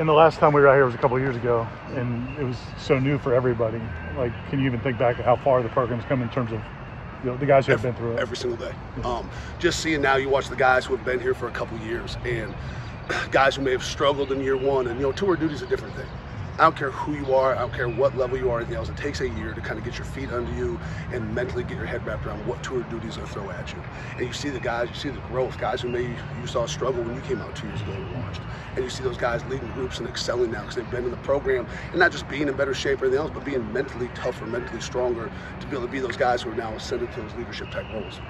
And the last time we were out here was a couple of years ago, and it was so new for everybody. Like, can you even think back of how far the program's come in terms of you know, the guys who have been through it? every single day. Um, just seeing now, you watch the guys who have been here for a couple years, and guys who may have struggled in year one, and you know, tour duty is a different thing. I don't care who you are, I don't care what level you are, anything else. It takes a year to kind of get your feet under you and mentally get your head wrapped around what tour duties are throw at you. And you see the guys, you see the growth, guys who maybe you saw struggle when you came out two years ago and watched. And you see those guys leading groups and excelling now because they've been in the program and not just being in better shape or anything else, but being mentally tougher, mentally stronger to be able to be those guys who are now ascended to those leadership type roles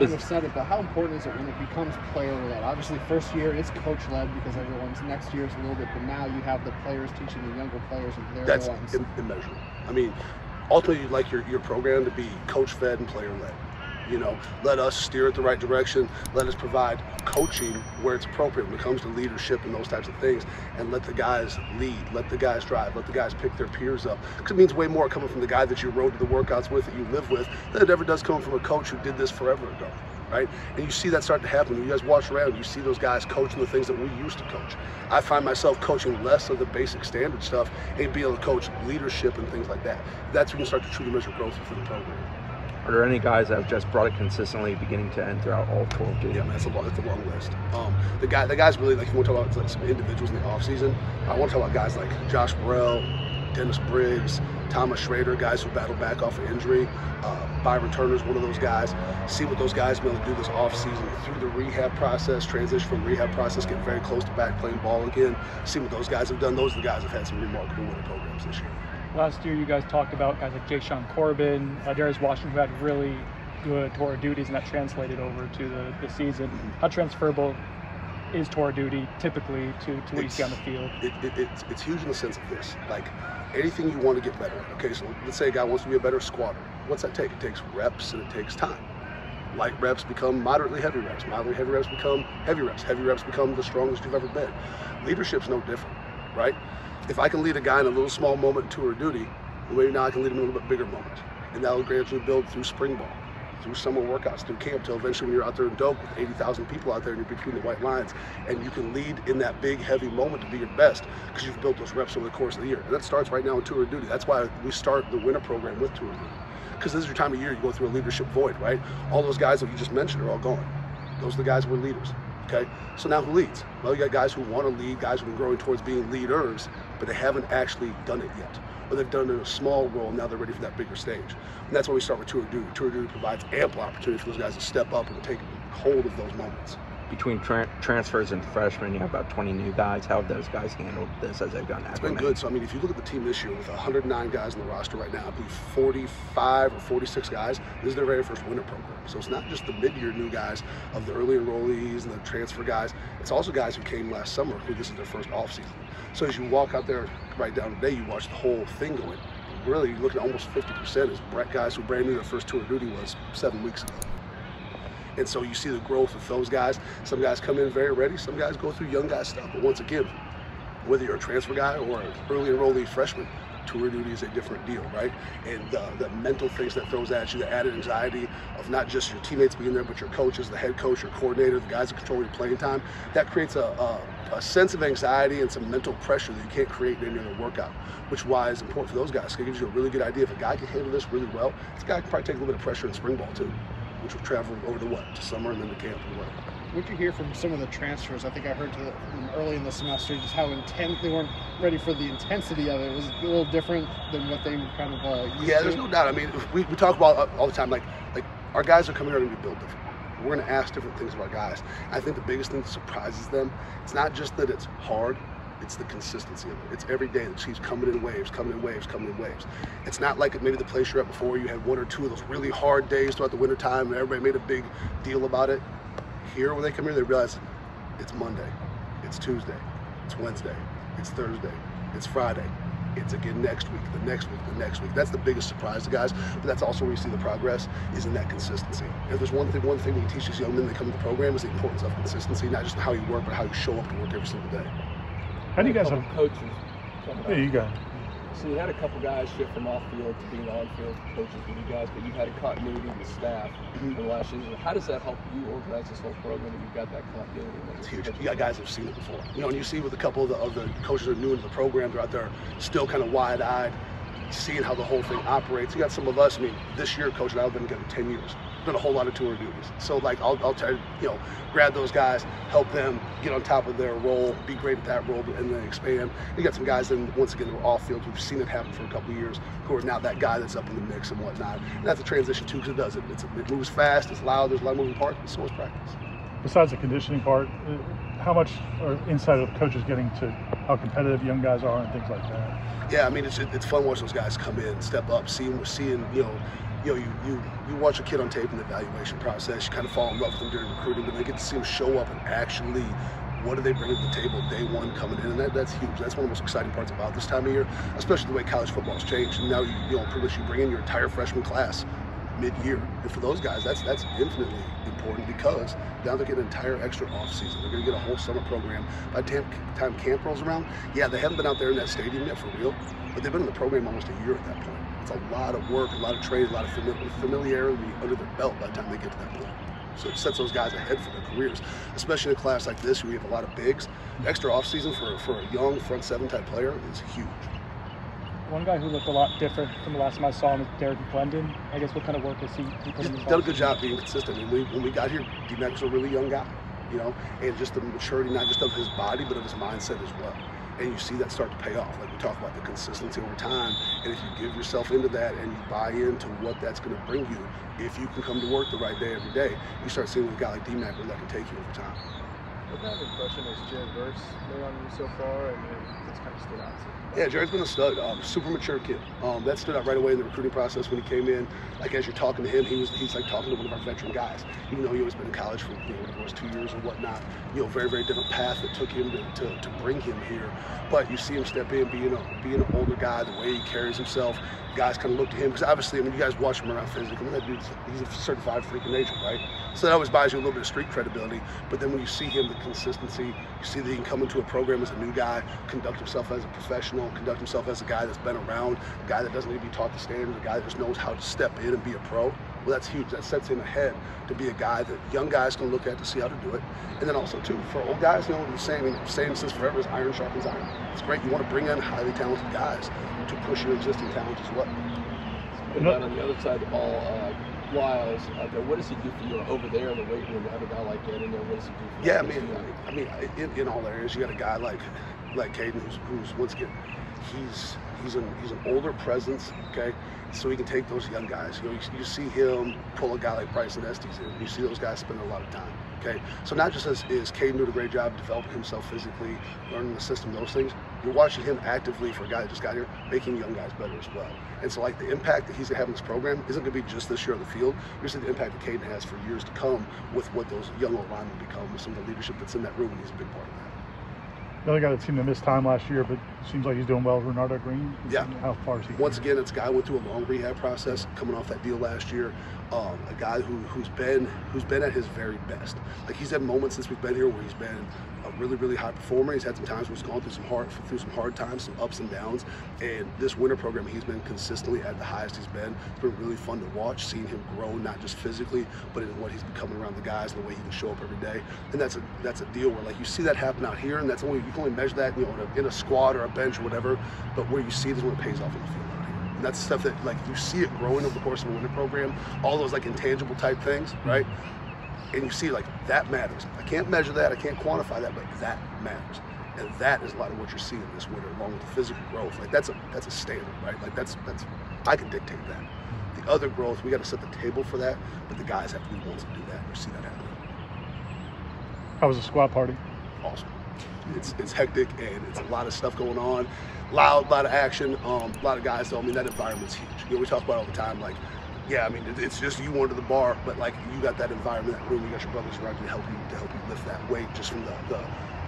you have said it, but how important is it when it becomes player led? Obviously, first year it's coach led because everyone's next year is a little bit, but now you have the players teaching the younger players and their That's. Im- immeasurable. I mean, ultimately, you'd like your, your program to be coach fed and player led. You know, let us steer it the right direction. Let us provide coaching where it's appropriate when it comes to leadership and those types of things. And let the guys lead, let the guys drive, let the guys pick their peers up. Because it means way more coming from the guy that you rode to the workouts with, that you live with, than it ever does coming from a coach who did this forever ago. Right? And you see that start to happen. You guys watch around, you see those guys coaching the things that we used to coach. I find myself coaching less of the basic standard stuff and being able to coach leadership and things like that. That's when you start to truly measure growth within the program. Are there any guys that have just brought it consistently, beginning to end throughout all 12 games? Yeah, man, that's a long, a long list. Um, the guy, the guys really like. You want to talk about like, some individuals in the offseason, I want to talk about guys like Josh Burrell, Dennis Briggs, Thomas Schrader, guys who battled back off of injury. Uh, Byron Turner's one of those guys. See what those guys been able to do this offseason through the rehab process, transition from rehab process, get very close to back playing ball again. See what those guys have done. Those are the guys that have had some remarkable winning programs this year. Last year, you guys talked about guys like Jashaun Corbin, uh, Darius Washington, who had really good tour duties, and that translated over to the, the season. How transferable is tour duty typically to, to what you see on the field? It, it, it's, it's huge in the sense of this. Like anything you want to get better. Okay, so let's say a guy wants to be a better squatter. What's that take? It takes reps and it takes time. Light reps become moderately heavy reps. Moderately heavy reps become heavy reps. Heavy reps become the strongest you've ever been. Leadership's no different, right? If I can lead a guy in a little small moment tour duty, well, maybe now I can lead him in a little bit bigger moment. And that'll gradually build through spring ball, through summer workouts, through camp, till eventually when you're out there in Doak with 80,000 people out there and you're between the white lines, and you can lead in that big, heavy moment to be your best because you've built those reps over the course of the year. And that starts right now in tour of duty. That's why we start the winter program with tour of duty. Because this is your time of year you go through a leadership void, right? All those guys that you just mentioned are all gone. Those are the guys who are leaders. Okay, so now who leads? Well, you got guys who want to lead, guys who've been growing towards being leaders, but they haven't actually done it yet. Or they've done it in a small role, now they're ready for that bigger stage. And that's why we start with Tour Duty. Tour Duty provides ample opportunity for those guys to step up and take hold of those moments. Between tra- transfers and freshmen, you have about 20 new guys. How have those guys handled this as they've gotten It's been good. So, I mean, if you look at the team this year with 109 guys on the roster right now, I believe 45 or 46 guys, this is their very first winter program. So it's not just the mid-year new guys of the early enrollees and the transfer guys. It's also guys who came last summer who this is their first off season. So as you walk out there right down today, you watch the whole thing going. Really, you're looking at almost 50% is guys who brand new their first tour of duty was seven weeks ago. And so you see the growth of those guys. Some guys come in very ready. Some guys go through young guy stuff. But once again, whether you're a transfer guy or an early enrollee freshman, tour duty is a different deal, right? And the, the mental things that throws at you, the added anxiety of not just your teammates being there, but your coaches, the head coach, your coordinator, the guys that control your playing time, that creates a, a, a sense of anxiety and some mental pressure that you can't create in any other workout, which why is important for those guys. It gives you a really good idea if a guy can handle this really well, this guy can probably take a little bit of pressure in spring ball too, which will traveling over to what? To summer and then to camp and what? What'd you hear from some of the transfers? I think I heard to the, early in the semester just how intense they weren't ready for the intensity of it. It was a little different than what they kind of uh, used Yeah, to. there's no doubt. I mean, we, we talk about uh, all the time, like like our guys are coming here and we build different. We're going to ask different things of our guys. I think the biggest thing that surprises them, it's not just that it's hard, it's the consistency of it. It's every day the Chiefs coming in waves, coming in waves, coming in waves. It's not like maybe the place you're at before, you had one or two of those really hard days throughout the winter time and everybody made a big deal about it. Here, when they come here, they realize it's Monday, it's Tuesday, it's Wednesday, it's Thursday, it's Friday. It's again next week, the next week, the next week. That's the biggest surprise to guys, but that's also where you see the progress is in that consistency. If there's one thing, one thing we teach these young men that come to the program is the importance of consistency, not just how you work, but how you show up to work every single day. How do you guys have? coaches. There you go. it. So you had a couple guys shift from off field to being on field coaches with you guys, but you've had a continuity in the staff Mhm. for the last season. How does that help you organize this whole program and you've got that continuity? It's huge. You got guys who've seen it before. You know, and you see with a couple of the, of the coaches that are new into the program, they're out there still kind of wide-eyed, seeing how the whole thing operates. You got some of us. I mean, this year, Coach and I have been together 10 years. Done a whole lot of tour duties. So, like, I'll, I'll try to, you know, grab those guys, help them get on top of their role, be great at that role, and then expand. You got some guys, then once again, are off field. We've seen it happen for a couple of years, who are now that guy that's up in the mix and whatnot. And that's a transition too, because it does it. It's, it moves fast. It's loud. There's a lot of moving parts. And so is practice. Besides the conditioning part, uh, how much or insight of coaches getting to how competitive young guys are and things like that? Yeah, I mean it's it's fun watching those guys come in, step up, seeing seeing you know, you know you you you watch a kid on tape in the evaluation process, you kind of fall in love with them during recruiting, but they get to see them show up and actually what do they bring to the table day one coming in, and that, that's huge. That's one of the most exciting parts about this time of year, especially the way college football's changed. And now you, you know pretty much you bring in your entire freshman class mid-year, and for those guys, that's that's infinitely important because now they're getting an entire extra off season. They're going to get a whole summer program. By the time, camp rolls around, yeah, they haven't been out there in that stadium yet for real, but they've been in the program almost a year at that point. It's a lot of work, a lot of training, a lot of fami- familiarity under their belt by the time they get to that point. So it sets those guys ahead for their careers, especially in a class like this where you have a lot of bigs. Extra offseason for, for a young front seven type player is huge. One guy who looked a lot different from the last time I saw him is Derrick McLendon. I guess what kind of work has he, he He's done a good job being consistent. I mean, we, when we got here, D-Mac was a really young guy, you know, and just the maturity, not just of his body, but of his mindset as well. And you see that start to pay off. Like we talk about the consistency over time. And if you give yourself into that and you buy into what that's going to bring you, if you can come to work the right day every day, you start seeing with a guy like D-Mac where that can take you over time. What kind of impression has Jared Verse made on you so far, and, what's kind of stood out to you? Yeah, Jared's been a stud, um, super mature kid. Um, that stood out right away in the recruiting process when he came in. Like as you're talking to him, he was he's like talking to one of our veteran guys. Even though he always been in college for you know whatever it was two years or whatnot. You know, very very different path that took him to, to, to bring him here. But you see him step in, being a being an older guy, the way he carries himself. Guys kind of look to him because obviously, I mean, you guys watch him around physically. I mean, that dude's he's a certified freak agent, right? So that always buys you a little bit of street credibility. But then when you see him, the consistency, you see that he can come into a program as a new guy, conduct himself as a professional, conduct himself as a guy that's been around, a guy that doesn't need to be taught the standards, a guy that just knows how to step in and be a pro. Well, that's huge. That sets him ahead to be a guy that young guys can look at to see how to do it. And then also, too, for old guys, you know, the same, same since forever is iron sharpens iron. It's great. You want to bring in highly talented guys to push your existing talent as well. Putting that on the other side of the ball, uh, Lyles out uh, there, what does he do for you over there in the weight room? You have a guy like that in there. What does he do for you? Yeah, I mean, I mean, in, in all areas, you got a guy like like Kayden, who's, who's once again, he's he's an he's an older presence, okay, so he can take those young guys. You know, you, you see him pull a guy like Bryson Estes in. You see those guys spend a lot of time, okay. So not just as is Kayden doing a great job developing himself physically, learning the system, those things. You're watching him actively for a guy that just got here, making young guys better as well. And so, like the impact that he's in this program isn't gonna be just this year on the field. You're seeing the impact that Kayden has for years to come with what those young linemen become, with some of the leadership that's in that room, and he's a big part of that. Another guy that seemed to miss time last year, but seems like he's doing well. Renardo Green. Yeah. How far is he? Once again, it's a guy who went through a long rehab process, coming off that deal last year. Um, a guy who, who's been who's been at his very best. Like he's had moments since we've been here where he's been a really really high performer. He's had some times where he's gone through some hard through some hard times, some ups and downs. And this winter program, he's been consistently at the highest he's been. It's been really fun to watch, seeing him grow not just physically, but in what he's becoming around the guys and the way he can show up every day. And that's a that's a deal where like you see that happen out here, and that's only you can only measure that you know in a, in a squat or a bench or whatever. But where you see it is when it pays off in the field. And that's stuff that like you see it growing over the course of a winter program. All those like intangible type things, mm-hmm. right? And you see like that matters. I can't measure that, I can't quantify that, but that matters. And that is a lot of what you're seeing this winter, along with the physical growth. Like that's a that's a standard, right? Like that's that's I can dictate that. The other growth, we got to set the table for that, but the guys have to be the ones to do that. You see that happening. How was the squat party? Awesome. It's it's hectic and it's a lot of stuff going on, loud, a lot of action. Um, a lot of guys. So I mean that environment's huge. You know, we talk about it all the time. Like, yeah, I mean it's just you under the bar, but like you got that environment, that room. You got your brothers around you to help you to help you lift that weight just from the the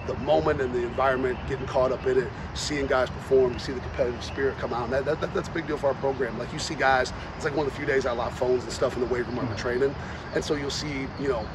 the moment and the environment, getting caught up in it, seeing guys perform, you see the competitive spirit come out. And that, that, that, that's a big deal for our program. Like you see guys, it's like one of the few days I allow phones and stuff in the weight room we're training. And so you'll see, you know,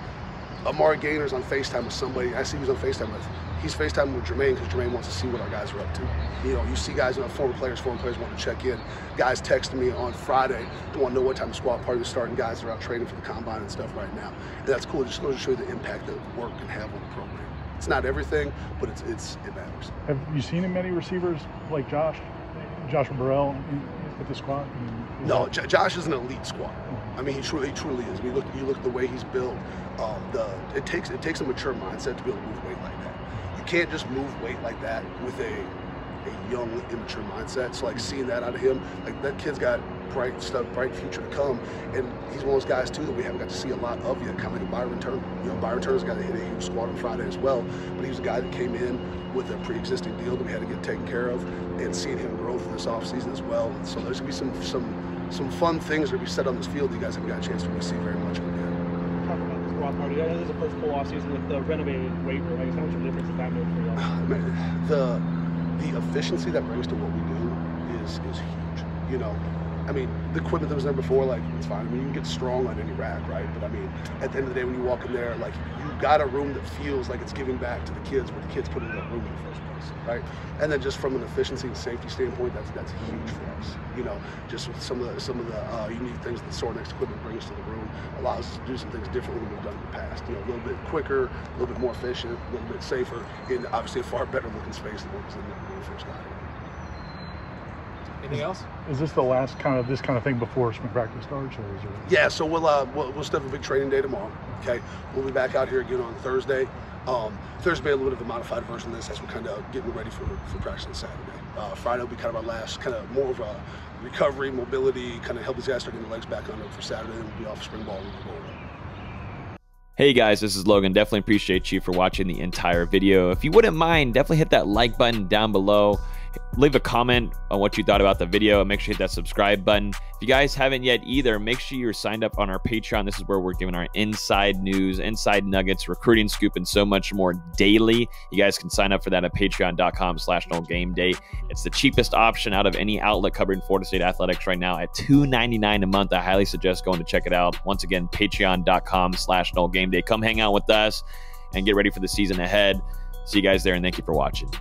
Amari Gainer's on FaceTime with somebody. I see he's on FaceTime with. he's FaceTime with Jermaine because Jermaine wants to see what our guys are up to. You know, you see guys, you know, former players, former players want to check in. Guys texting me on Friday, want to know what time the squat party is starting. Guys are out training for the combine and stuff right now. And that's cool. It just goes to show you the impact that work can have on the program. It's not everything, but it's, it's it matters. Have you seen many receivers like Josh, Joshua Burrell with the squad? I mean, No, J- Josh is an elite squad. I mean, he truly, he truly is. I mean, look, you look at the way he's built. Um, the it takes it takes a mature mindset to be able to move weight like that. You can't just move weight like that with a a young, immature mindset. So like seeing that out of him, like that kid's got bright stuff, bright future to come, and he's one of those guys too that we haven't got to see a lot of yet. Kind of like a Byron Turner. You know, Byron Turner's got that hit a huge squad on Friday as well, but he was a guy that came in with a pre-existing deal that we had to get taken care of, and seeing him grow through this offseason as well. So there's gonna be some some some fun things that we set on this field that you guys haven't got a chance to really see very much of yet. talk about the squat party. I know this is the first full offseason with the renovated weight room. I guess how much of a difference does that make for mean, the the efficiency that brings to what we do is is huge. You know, I mean, the equipment that was there before, like it's fine. I mean, you can get strong on any rack, right? But I mean, at the end of the day, when you walk in there, like you got a room that feels like it's giving back to the kids, what the kids put in that room in the first place, right? And then just from an efficiency and safety standpoint, that's that's huge for us. You know, just with some of the some of the uh, unique things that Sorinex equipment brings to the room allows us to do some things differently than we've done in the past. You know, a little bit quicker, a little bit more efficient, a little bit safer, and obviously a far better looking space than what was in when we first here. Anything else? Is this the last kind of this kind of thing before spring practice starts, or is there? Yeah, so we'll uh, we'll, we'll still have a big training day tomorrow. Okay, we'll be back out here again on Thursday. Um, Thursday will be a little bit of a modified version of this as we're kind of getting ready for, for practice on Saturday. Uh, Friday will be kind of our last, kind of more of a recovery, mobility, kind of help these guys start getting their legs back under for Saturday, and we'll be off spring ball and we'll go Hey guys, this is Logan. Definitely appreciate you for watching the entire video. If you wouldn't mind, definitely hit that like button down below. Leave a comment on what you thought about the video and make sure you hit that subscribe button. If you guys haven't yet either, make sure you're signed up on our Patreon. This is where we're giving our inside news, inside nuggets, recruiting scoop, and so much more daily. You guys can sign up for that at patreon.com slash no game day. It's the cheapest option out of any outlet covering Florida State athletics right now at $2.99 a month. I highly suggest going to check it out. Once again, patreon.com slash no game day. Come hang out with us and get ready for the season ahead. See you guys there and thank you for watching.